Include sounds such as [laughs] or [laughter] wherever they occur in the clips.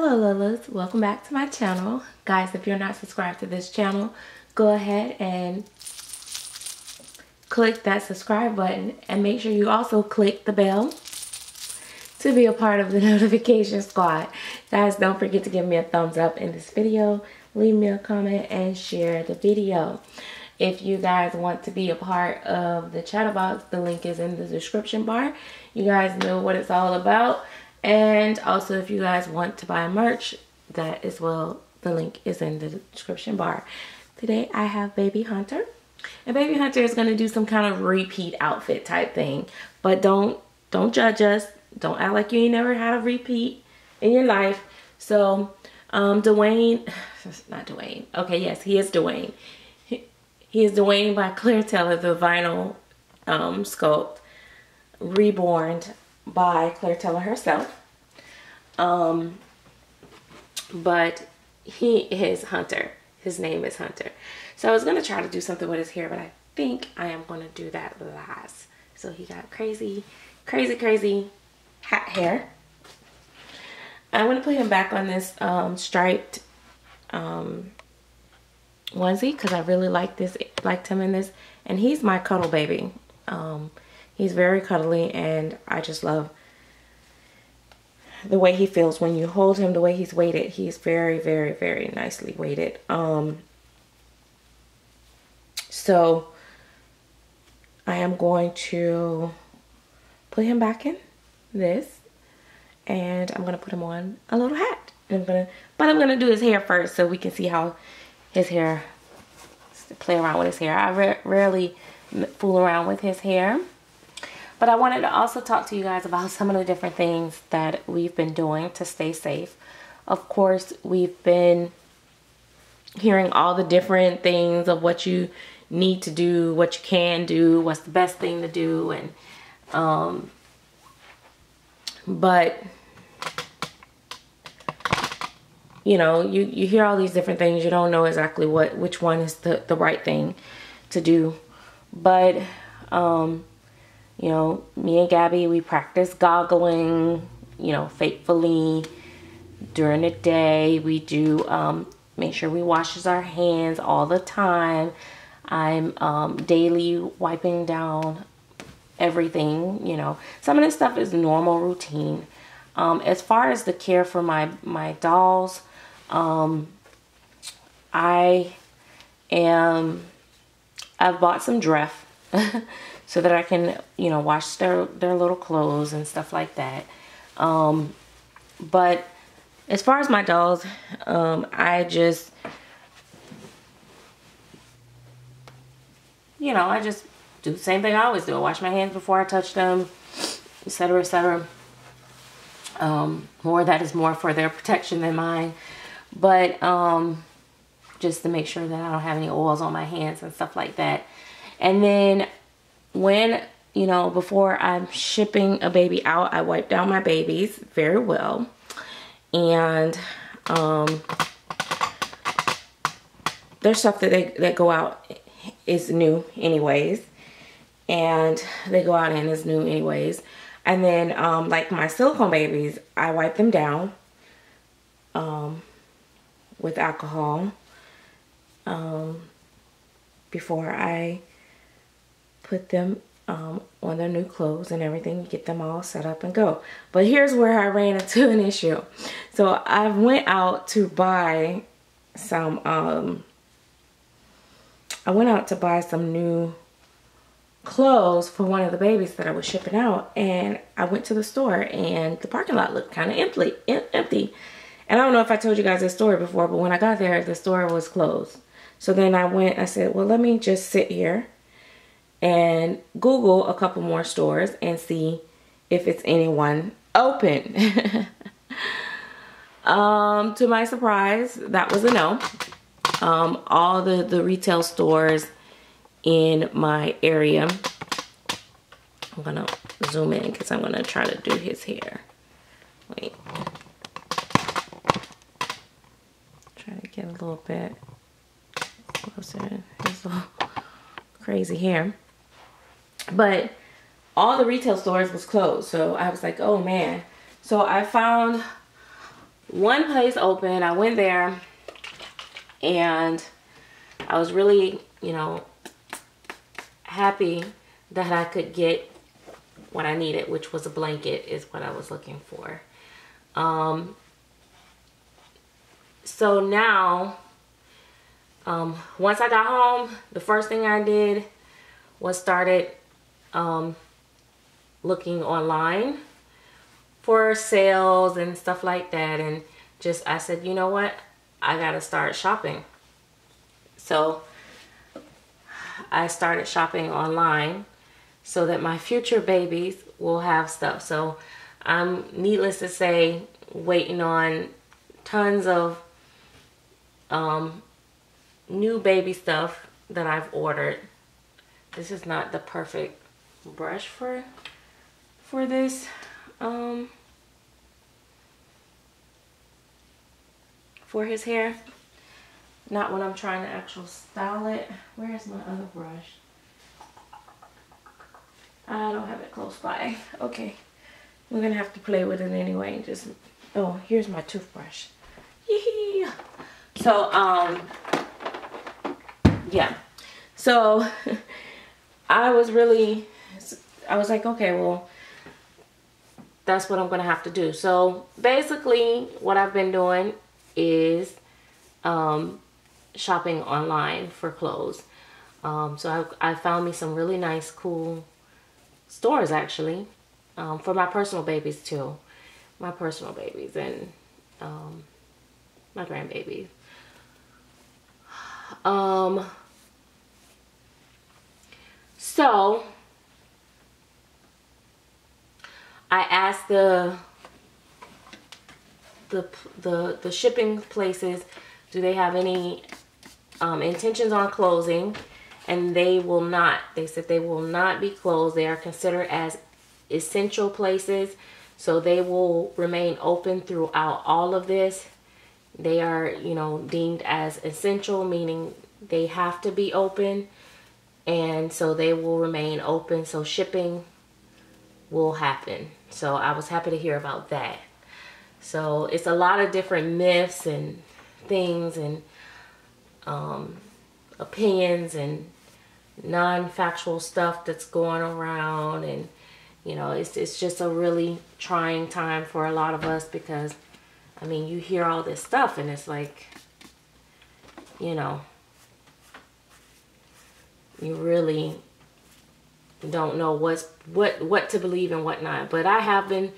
Hello Lillas, welcome back to my channel. Guys, if you're not subscribed to this channel, go ahead and click that subscribe button and make sure you also click the bell to be a part of the [laughs] notification squad. Guys, don't forget to give me a thumbs up in this video, leave me a comment, and share the video. If you guys want to be a part of the chat chatterbox, the link is in the description bar. You guys know what it's all about. And also if you guys want to buy merch, that as well, the link is in the description bar. Today I have Baby Hunter. And Baby Hunter is going to do some kind of repeat outfit type thing. But don't don't judge us. Don't act like you ain't never had a repeat in your life. So, um, Dwayne, [sighs] not Dwayne. Okay, yes, he is Dwayne. He, he is Dwayne by Claire Taylor, the vinyl um, sculpt, reborn by Claire Taylor herself. Um, but he is Hunter. His name is Hunter. So I was going to try to do something with his hair, but I think I am going to do that last. So he got crazy, crazy, crazy hat hair. I'm going to put him back on this um, striped um, onesie because I really like this, liked him in this. And he's my cuddle baby. Um, he's very cuddly and I just love the way he feels when you hold him, the way he's weighted. He's very, very, very nicely weighted. Um, so I am going to put him back in this and I'm gonna put him on a little hat. And I'm gonna, but I'm gonna do his hair first so we can see how his hair, play around with his hair. I rarely fool around with his hair. But I wanted to also talk to you guys about [laughs] some of the different things that we've been doing to stay safe. Of course, we've been hearing all the different things of what you need to do, what you can do, what's the best thing to do, and um, but you know, you you hear all these different things, you don't know exactly what which one is the the right thing to do, but um, you know, me and Gabby, we practice goggling, you know, faithfully during the day. We do um, make sure we washes our hands all the time. I'm um, daily wiping down everything, you know. Some of this stuff is normal routine. Um, as far as the care for my, my dolls, um, I am, I've bought some Dreft. [laughs] so that I can, you know, wash their, their little clothes and stuff like that. Um, but as far as my dolls, um, I just, you know, I just do the same thing I always do. I wash my hands before I touch them, et etc., etc. Um, more that is more for their protection than mine. But um, just to make sure that I don't have any oils on my hands and stuff like that. And then when, you know, before I'm shipping a baby out, I wipe down my babies very well. And um, there's stuff that they that go out is new anyways. And they go out and is new anyways. And then um, like my silicone babies, I wipe them down um, with alcohol um, before I put them um, on their new clothes and everything, get them all set up and go. But here's where I ran into an issue. So I went out to buy some, um, I went out to buy some new clothes for one of the babies that I was shipping out and I went to the store and the parking lot looked kind of empty empty and I don't know if I told you guys this story before but when I got there the store was closed so then I went I said well let me just sit here and Google a couple more stores and see if it's anyone open. [laughs] um, to my surprise, that was a no. Um, all the, the retail stores in my area, I'm gonna zoom in because I'm gonna try to do his hair. Wait. Try to get a little bit closer. His little [laughs] crazy hair. But all the retail stores was closed. So I was like, oh man. So I found one place open. I went there and I was really, you know, happy that I could get what I needed, which was a blanket is what I was looking for. Um, so now, um, once I got home, the first thing I did was started um, looking online for sales and stuff like that. And just, I said, you know what? I got to start shopping. So I started shopping online so that my future babies will have stuff. So I'm needless to say waiting on tons of um, new baby stuff that I've ordered. This is not the perfect brush for for this. Um, for his hair. Not when I'm trying to actual style it. Where's my other brush? I don't have it close by. [laughs] Okay. We're to have to play with it anyway. Just, oh, here's my toothbrush. So, um, yeah. So, [laughs] I was really, I was like, okay, well, that's what I'm going to have to do. So, basically, what I've been doing is um, shopping online for clothes. Um, so I, I found me some really nice, cool stores actually um, for my personal babies too. My personal babies and um, my grandbabies. Um, so I asked the the the the shipping places do they have any um, intentions on closing? And they will not. They said they will not be closed. They are considered as essential places. So they will remain open throughout all of this. They are you know deemed as essential meaning they have to be open. And so they will remain open. So shipping will happen so I was happy to hear about that. So it's a lot of different myths and things and um, opinions and non-factual stuff that's going around and you know it's it's just a really trying time for a lot of us because I mean you hear all this stuff and it's like you know you really don't know what's what what to believe and what not but I have been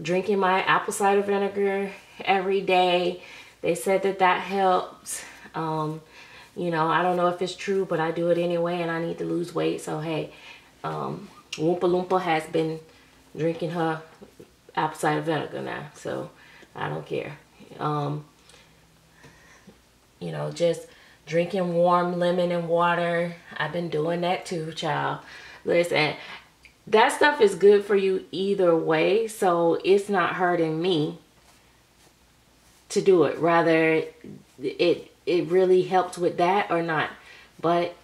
drinking my apple cider vinegar every day. They said that that helps. Um, you know, I don't know if it's true, but I do it anyway and I need to lose weight. So, hey, um, Oompa Loompa has been drinking her apple cider vinegar now. So, I don't care. Um, you know, just drinking warm lemon and water. I've been doing that too, child. Listen, that stuff is good for you either way so it's not hurting me to do it. Rather it it really helped with that or not. But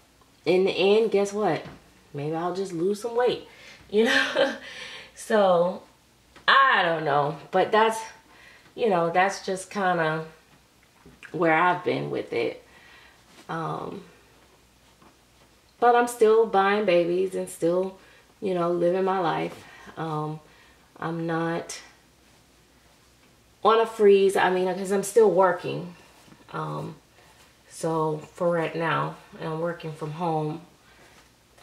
in the end guess what? Maybe I'll just lose some weight [laughs] you know? So I don't know. But that's you know that's just kind of where I've been with it. Um but I'm still buying babies and still you know, living my life. Um, I'm not on a freeze. I mean, because I'm still working. Um, so for right now, I'm working from home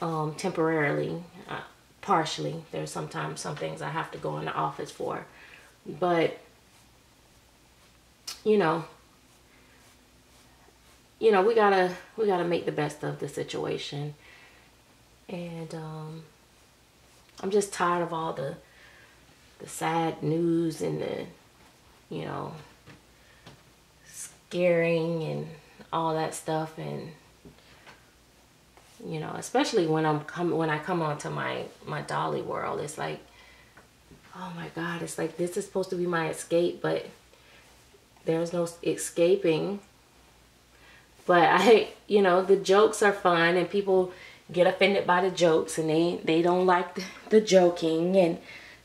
um, temporarily, uh, partially. There's sometimes some things I have to go in the office for. But, you know, you know, we gotta, we gotta make the best of the situation. And, um, I'm just tired of all the the sad news and the you know scaring and all that stuff and you know especially when I'm coming when I come onto my my dolly world it's like oh my god it's like this is supposed to be my escape but there's no escaping but I you know the jokes are fun and people get offended by the jokes and they they don't like the, the joking and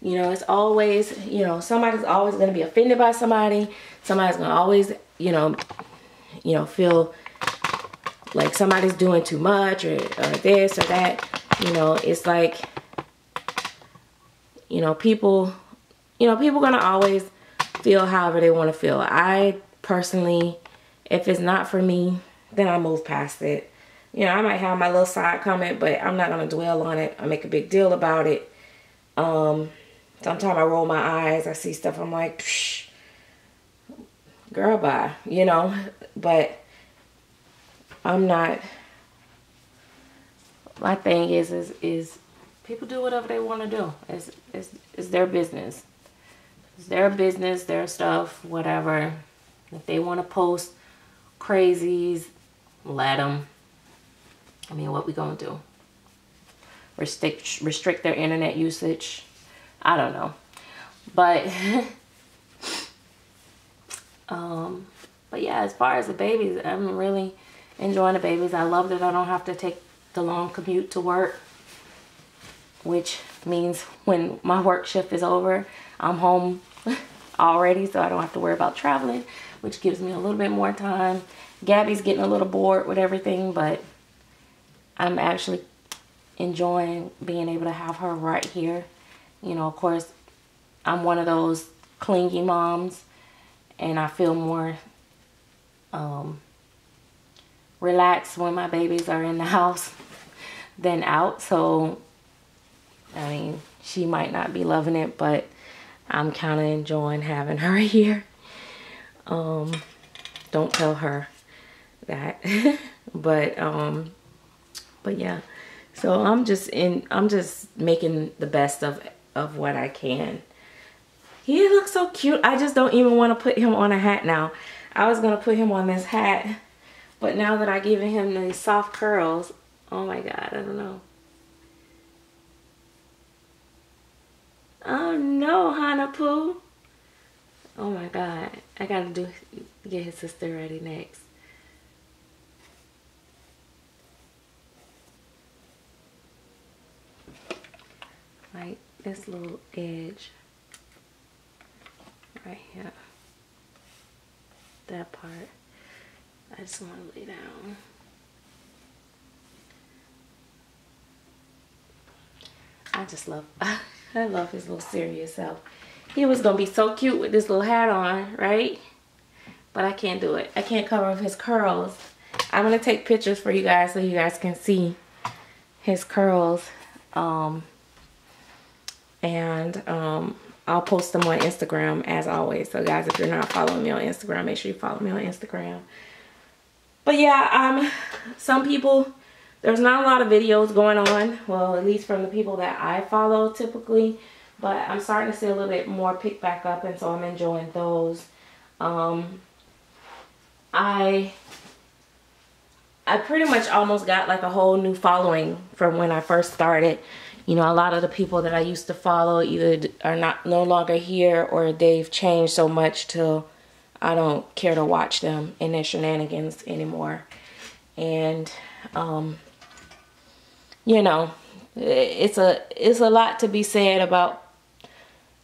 You know, it's always, you know, somebody's always going to be offended by somebody. Somebody's going to always, you know, you know, feel like somebody's doing too much or, or this or that. You know, it's like, you know, people, you know, people going to always feel however they want to feel. I personally, if it's not for me, then I move past it. You know, I might have my little side comment, but I'm not going to dwell on it. I make a big deal about it. Um, Sometimes I roll my eyes. I see stuff. I'm like, Psh, girl, bye. You know, but I'm not. My thing is, is, is people do whatever they want to do. It's, it's, it's their business. It's their business, their stuff, whatever. If they want to post crazies, let them. I mean, what we gonna do? Restrict, restrict their internet usage I don't know. But, [laughs] um, but yeah, as far as the babies, I'm really enjoying the babies. I love that I don't have to take the long commute to work, which means when my work shift is over, I'm home [laughs] already, so I don't have to worry about traveling, which gives me a little bit more time. Gabby's getting a little bored with everything, but I'm actually enjoying being able to have her right here you know, of course, I'm one of those clingy moms and I feel more um, relaxed when my babies are in the [laughs] house than out. So, I mean, she might not be loving it, but I'm kind of enjoying having her [laughs] here. Um, don't tell her that. [laughs] but, um, but yeah. So I'm just in, I'm just making the best of of what I can. He looks so cute. I just don't even want to put him on a hat now. I was to put him on this hat. But now that I've given him these soft curls, oh my God, I don't know. Oh no, Oh my God, I gotta do get his sister ready next. Like this little edge. Right here. That part. I just want to lay down. I just love [laughs] I love his little serious self. He was gonna be so cute with this little hat on right? But I can't do it. I can't cover up his curls. I'm gonna take pictures for you guys so you guys can see his curls. Um and um, I'll post them on Instagram as always. So guys, if you're not following me on Instagram, make sure you follow me on Instagram. But yeah, um, some people, there's not a lot of videos going on. Well, at least from the people that I follow typically. But I'm starting to see a little bit more pick back up and so I'm enjoying those. Um, I I pretty much almost got like a whole new following from when I first started you know, a lot of the people that I used to follow either are not no longer here or they've changed so much till I don't care to watch them in their shenanigans anymore. And um, you know, it's a it's a lot to be said about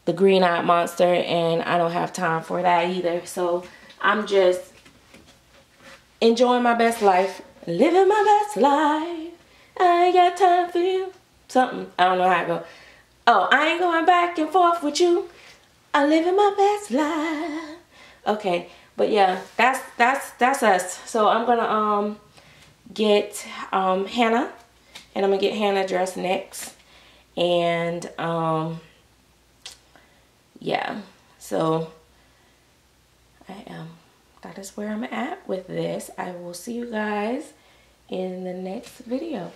the green-eyed monster and I don't have time for that either. So I'm just enjoying my best life, living my best life. I ain't got time for you something. I don't know how I go. Oh, I ain't going back and forth with you. I'm living my best life. Okay, but yeah, that's that's that's us. So I'm gonna um get um Hannah, and I'm gonna get Hannah dressed next, and um yeah. So I am. That is where I'm at with this. I will see you guys in the next video.